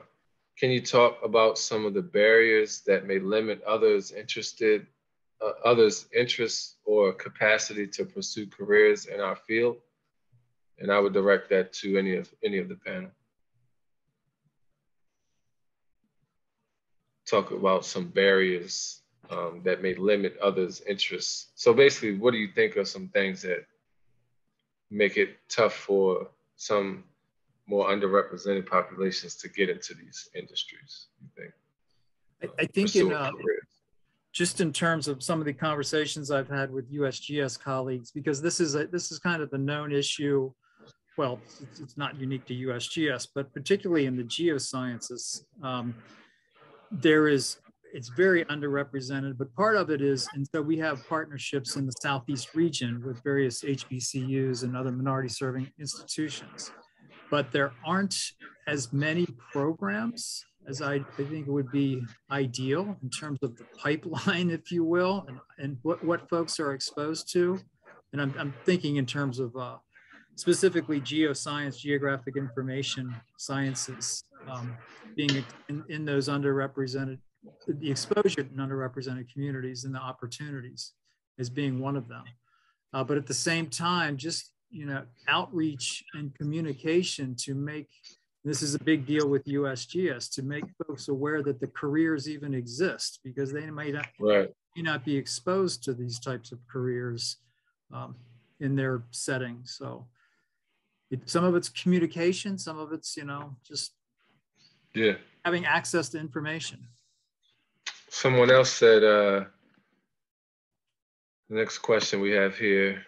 can you talk about some of the barriers that may limit others interested, uh, others' interests or capacity to pursue careers in our field? And I would direct that to any of any of the panel. Talk about some barriers um, that may limit others' interests. So basically, what do you think are some things that make it tough for some more underrepresented populations to get into these industries? You think? I, I think in uh, just in terms of some of the conversations I've had with USGS colleagues, because this is a, this is kind of the known issue. Well, it's, it's not unique to USGS, but particularly in the geosciences, um, there is it's very underrepresented, but part of it is, and so we have partnerships in the Southeast region with various HBCUs and other minority serving institutions but there aren't as many programs as I, I think would be ideal in terms of the pipeline, [LAUGHS] if you will, and, and what, what folks are exposed to. And I'm, I'm thinking in terms of uh, specifically geoscience, geographic information sciences um, being in, in those underrepresented, the exposure in underrepresented communities and the opportunities as being one of them. Uh, but at the same time, just you know, outreach and communication to make this is a big deal with USGS to make folks aware that the careers even exist because they might not, right. may not be exposed to these types of careers um, in their setting. So it, some of it's communication, some of it's, you know, just yeah having access to information. Someone else said, uh, the next question we have here,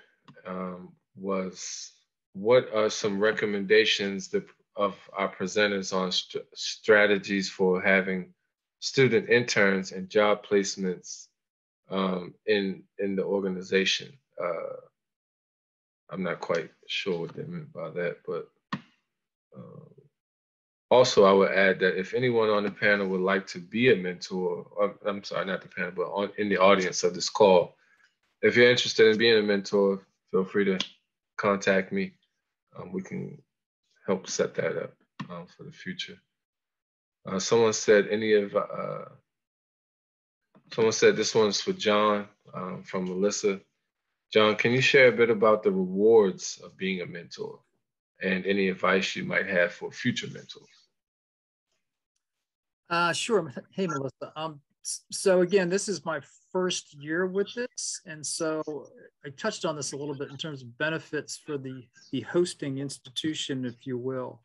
um, was what are some recommendations that, of our presenters on st strategies for having student interns and job placements um, in in the organization? Uh, I'm not quite sure what they meant by that, but uh, also, I would add that if anyone on the panel would like to be a mentor, or, I'm sorry, not the panel, but on, in the audience of this call, if you're interested in being a mentor, feel free to contact me. Um, we can help set that up um, for the future. Uh, someone said any of, uh, someone said this one's for John um, from Melissa. John, can you share a bit about the rewards of being a mentor and any advice you might have for future mentors? Uh, sure. Hey, Melissa. Um, so again, this is my first year with this. And so I touched on this a little bit in terms of benefits for the, the hosting institution, if you will.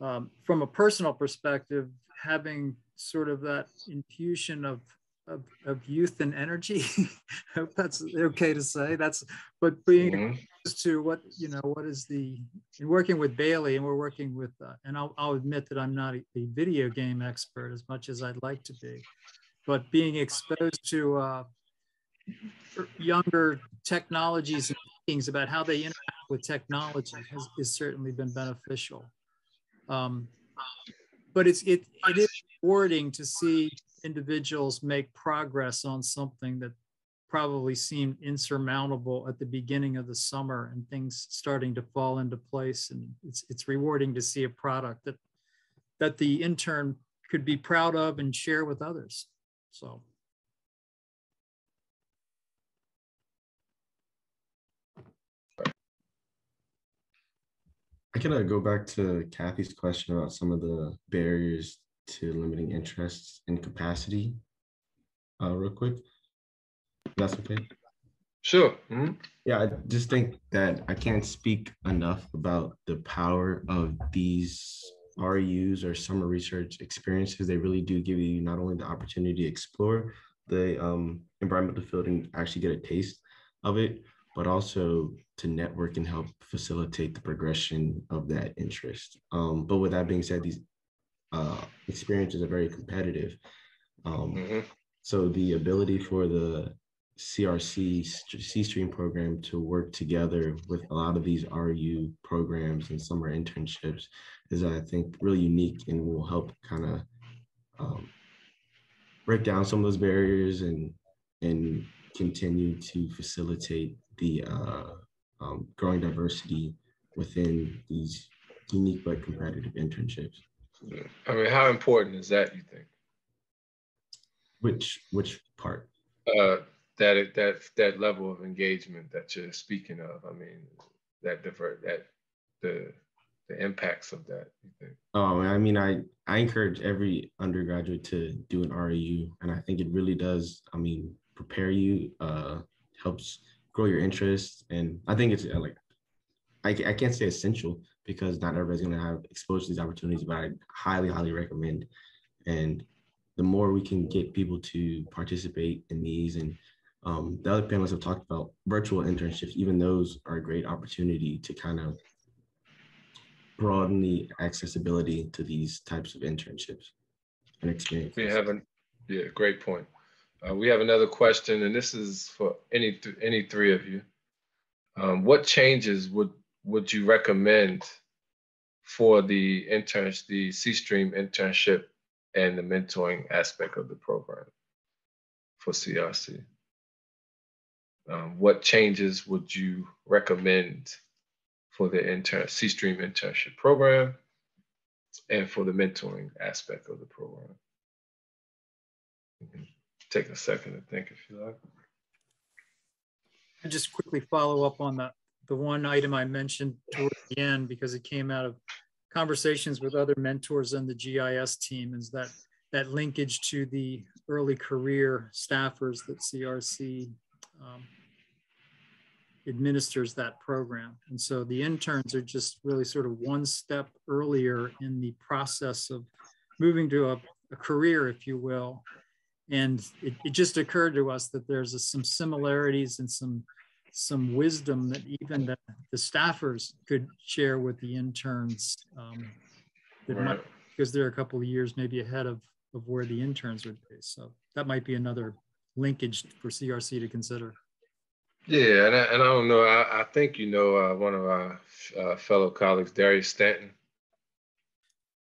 Um, from a personal perspective, having sort of that infusion of of, of youth and energy. [LAUGHS] I hope that's okay to say. That's but being mm-hmm. to what you know, what is the in working with Bailey, and we're working with, uh, and I'll, I'll admit that I'm not a, a, video game expert as much as I'd like to be, but being exposed to uh, younger technologies and things about how they interact with technology has, has certainly been beneficial. Um, but it's it it is rewarding to see individuals make progress on something that probably seemed insurmountable at the beginning of the summer and things starting to fall into place and it's it's rewarding to see a product that that the intern could be proud of and share with others so I can uh, go back to Kathy's question about some of the barriers to limiting interests and capacity uh, real quick. That's okay. Sure. Mm-hmm. Yeah, I just think that I can't speak enough about the power of these REUs or summer research experiences. They really do give you not only the opportunity to explore the um, environmental field and actually get a taste of it, but also to network and help facilitate the progression of that interest. Um, but with that being said, these uh, experiences are very competitive. Um, mm-hmm. So the ability for the CRC C Stream program to work together with a lot of these REU programs and summer internships is, I think, really unique and will help kind of um, break down some of those barriers and and continue to facilitate the uh, um, growing diversity within these unique but competitive internships. I mean, how important is that? You think? Which which part? Uh, that that that level of engagement that you're speaking of. I mean, that divert that the the impacts of that. Oh, I mean, I I encourage every undergraduate to do an REU, and I think it really does. I mean, prepare you, uh, helps grow your interest, and I think it's uh, like I I can't say essential because not everybody's going to have exposure to these opportunities, but I highly, highly recommend. And the more we can get people to participate in these, and um, the other panelists have talked about virtual internships, even those are a great opportunity to kind of broaden the accessibility to these types of internships and experiences. We have an, yeah, great point. Uh, we have another question, and this is for any th- any three of you. Um, what changes would would you recommend for the interns, the C-Stream internship and the mentoring aspect of the program for CRC? Um, what changes would you recommend for the intern C-Stream internship program and for the mentoring aspect of the program? Take a second to think if you like. And just quickly follow up on that the one item I mentioned toward the end because it came out of conversations with other mentors on the GIS team is that that linkage to the early career staffers that CRC um, administers that program. And so the interns are just really sort of one step earlier in the process of moving to a, a career, if you will. And it, it, just occurred to us that there's a, some similarities and some some wisdom that even the, the staffers could share with the interns um, right. might, because they're a couple of years maybe ahead of, of where the interns would be. So that might be another linkage for CRC to consider. Yeah, and I, and I don't know. I, I think you know uh, one of our uh, fellow colleagues, Darius Stanton.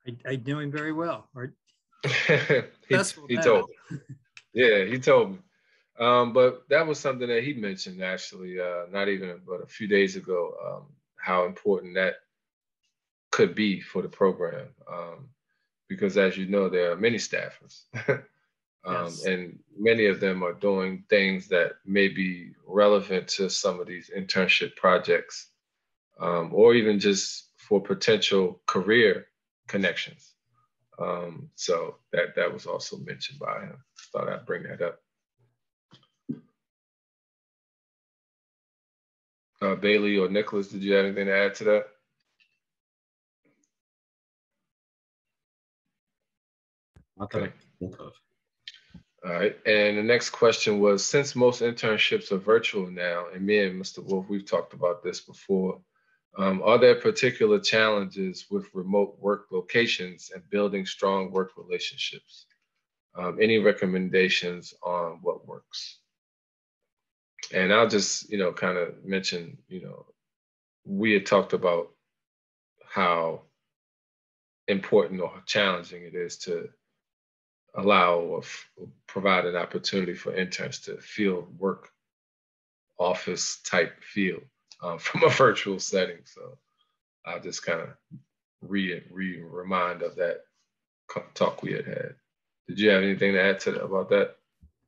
I, I knew him very well. Or, [LAUGHS] he, he told me. Yeah, he told me. Um, but that was something that he mentioned actually, uh, not even but a few days ago, um, how important that could be for the program. Um, because as you know, there are many staffers. [LAUGHS] Um, yes. And many of them are doing things that may be relevant to some of these internship projects, um, or even just for potential career connections. Um, so that that was also mentioned by him. Thought I'd bring that up. Uh, Bailey or Nicholas, did you have anything to add to that? Okay. All right. And the next question was since most internships are virtual now, and me and Mr. Wolf, we've talked about this before, um, are there particular challenges with remote work locations and building strong work relationships? Um, any recommendations on what works? And I'll just, you know, kind of mention, you know, we had talked about how important or challenging it is to allow or f- provide an opportunity for interns to feel work office type feel um, [LAUGHS] from a virtual setting. So I'll just kind of re, re remind of that talk we had had. Did you have anything to add to that, about that,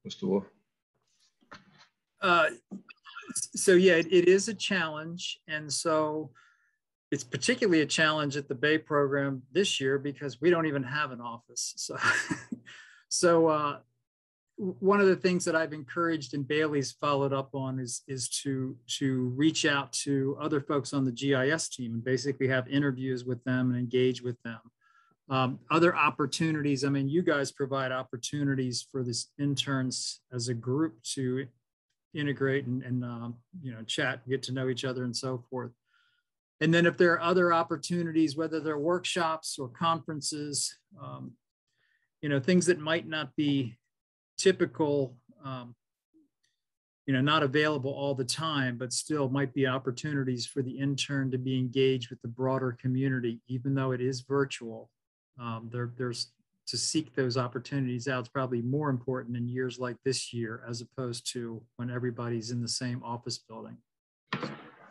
Mr. Wolf? Uh, so yeah, it, it is a challenge, and so it's particularly a challenge at the Bay program this year because we don't even have an office. So, [LAUGHS] so uh, one of the things that I've encouraged and Bailey's followed up on is is to to reach out to other folks on the GIS team and basically have interviews with them and engage with them. Um, other opportunities. I mean, you guys provide opportunities for this interns as a group to integrate and, and um, you know chat, get to know each other, and so forth. And then if there are other opportunities, whether they're workshops or conferences, um, you know, things that might not be typical, um, you know, not available all the time, but still might be opportunities for the intern to be engaged with the broader community, even though it is virtual. Um, there, there's to seek those opportunities out is probably more important in years like this year as opposed to when everybody's in the same office building.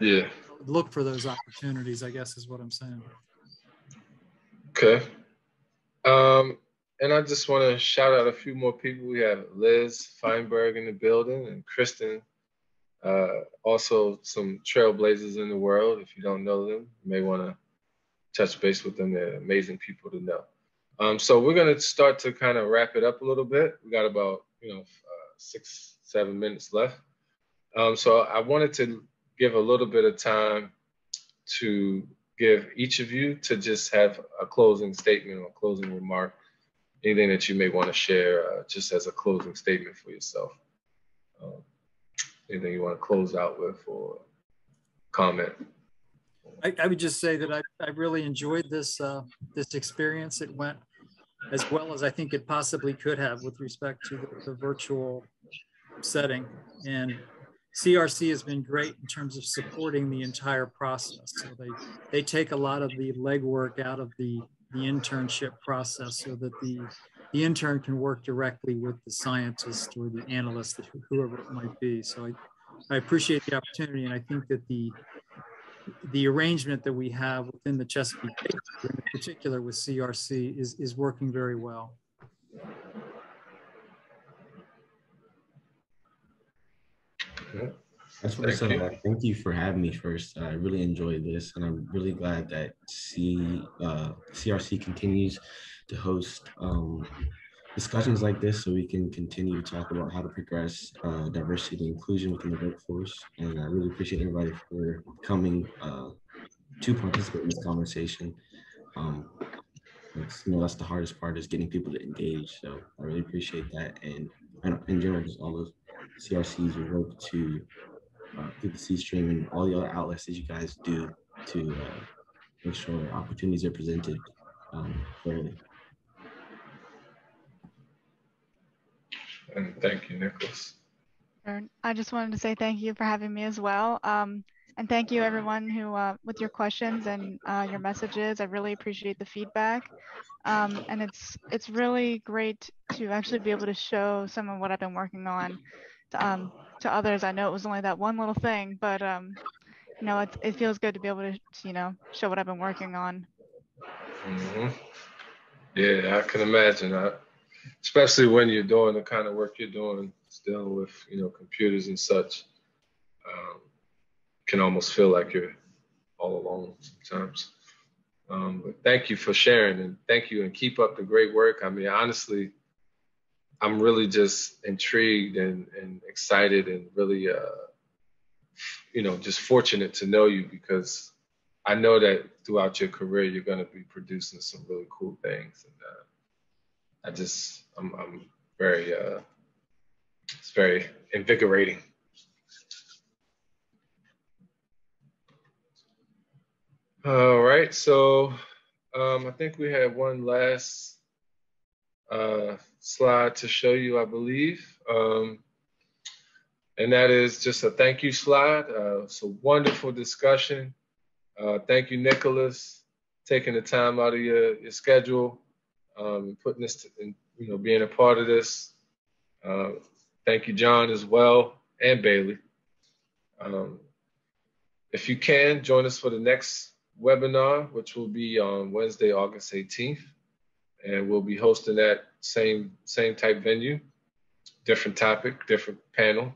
Yeah. Look for those opportunities, I guess is what I'm saying. Okay. Um, and I just want to shout out a few more people. We have Liz Feinberg in the building and Kristen. Uh, also, some trailblazers in the world. If you don't know them, you may want to touch base with them. They're amazing people to know. Um, so we're going to start to kind of wrap it up a little bit. We got about you know uh, six, seven minutes left. Um, so I wanted to give a little bit of time to give each of you to just have a closing statement or closing remark anything that you may want to share uh, just as a closing statement for yourself. Um, anything you want to close out with or comment? I, I would just say that I, I really enjoyed this uh, this experience. It went as well as I think it possibly could have with respect to the, the virtual setting. And CRC has been great in terms of supporting the entire process. So they, they take a lot of the legwork out of the the internship process so that the, the intern can work directly with the scientist or the analyst, whoever it might be. So I, I appreciate the opportunity. And I think that the, the arrangement that we have within the Chesapeake, in particular with CRC, is, is working very well. Yeah. That's what thank I said. You. Thank you for having me first. I really enjoyed this, and I'm really glad that C uh, CRC continues to host um, discussions like this, so we can continue to talk about how to progress uh, diversity and inclusion within the workforce. And I really appreciate everybody for coming uh, to participate in this conversation. Um, you know, that's the hardest part is getting people to engage. So I really appreciate that, and, in general, just all of CRC's work to uh, through the C stream and all the other outlets that you guys do to uh, make sure opportunities are presented um, fairly. And thank you, Nicholas. I just wanted to say thank you for having me as well. Um, and thank you everyone who, uh, with your questions and uh, your messages, I really appreciate the feedback. Um, and it's it's really great to actually be able to show some of what I've been working on to, um, to others. I know it was only that one little thing, but um, you know, it, it feels good to be able to, you know, show what I've been working on. Mm-hmm. Yeah, I can imagine. Especially when you're doing the kind of work you're doing, dealing with you know computers and such, um, can almost feel like you're all alone sometimes. Um, but thank you for sharing and thank you and keep up the great work. I mean, honestly, I'm really just intrigued and, and excited and really, uh, you know, just fortunate to know you because I know that throughout your career, you're going to be producing some really cool things. And uh, I just, I'm, I'm very, uh, it's very invigorating. All right, so um, I think we have one last uh, slide to show you, I believe. Um, and that is just a thank you slide. Uh, it's a wonderful discussion. Uh, thank you, Nicholas, taking the time out of your, your schedule, um, putting this, to, and, you know, being a part of this. Uh, thank you, John, as well, and Bailey. Um, if you can, join us for the next webinar, which will be on Wednesday, August 18th. And we'll be hosting that same, same type venue, different topic, different panel,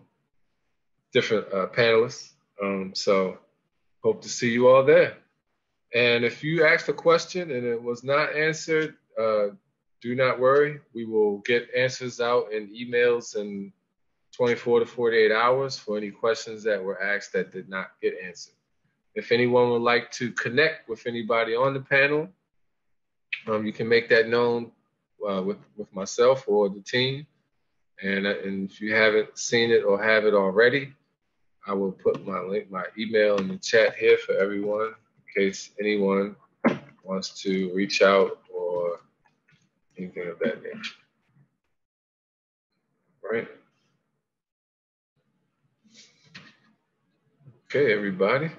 different uh, panelists. Um, so Hope to see you all there. And if you asked a question and it was not answered, uh, do not worry. We will get answers out in emails in 24 to 48 hours for any questions that were asked that did not get answered. If anyone would like to connect with anybody on the panel, um, you can make that known uh, with, with myself or the team. And, uh, and if you haven't seen it or have it already, I will put my link, my email in the chat here for everyone in case anyone wants to reach out or anything of that nature. Right? Okay, everybody.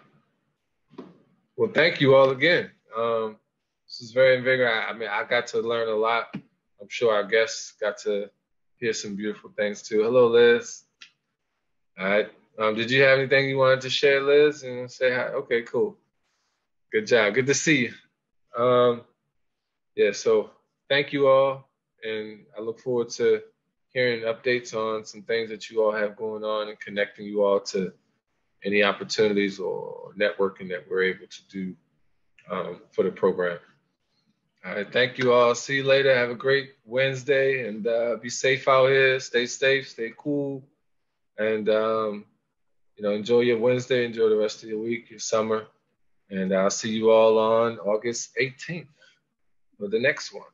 Well, thank you all again. Um, this is very invigorating. I mean, I got to learn a lot. I'm sure our guests got to hear some beautiful things too. Hello, Liz. All right. Um, did you have anything you wanted to share, Liz, and say hi? Okay, cool. Good job. Good to see you. Um, yeah, so thank you all, and I look forward to hearing updates on some things that you all have going on and connecting you all to any opportunities or networking that we're able to do um, for the program. All right, thank you all. See you later. Have a great Wednesday and uh, be safe out here. Stay safe, stay cool, and um, you know, enjoy your Wednesday, enjoy the rest of your week, your summer, and I'll see you all on August 18th for the next one.